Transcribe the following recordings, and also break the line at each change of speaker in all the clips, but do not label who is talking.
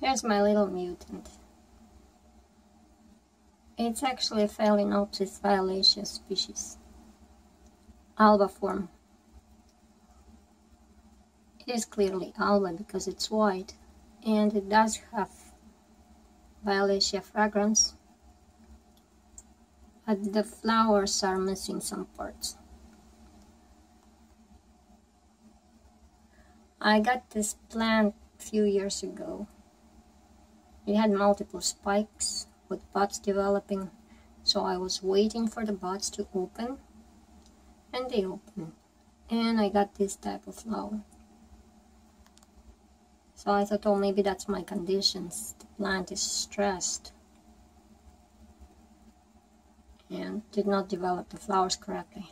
Here's my little mutant. It's actually a Phalaenopsis violacea species. Alba form. It is clearly alba because it's white and it does have Violacea fragrance, but the flowers are missing some parts. I got this plant a few years ago. It had multiple spikes with buds developing, so I was waiting for the buds to open, and they opened, and I got this type of flower. So I thought, oh, maybe that's my conditions. The plant is stressed and did not develop the flowers correctly.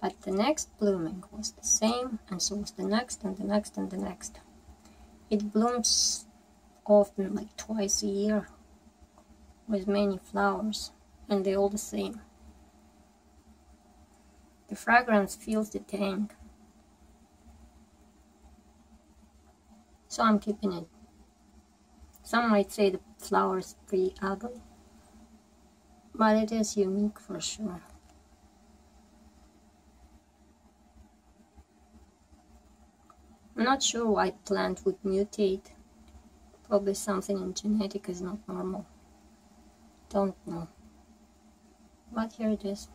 But the next blooming was the same, and so was the next, and the next, and the next. It blooms often like twice a year with many flowers, and they all the same. The fragrance fills the tank. So I'm keeping it. Some might say the flower is pretty ugly, but it is unique for sure. I'm not sure why plant would mutate. Probably something in genetic is not normal. Don't know. But here it is.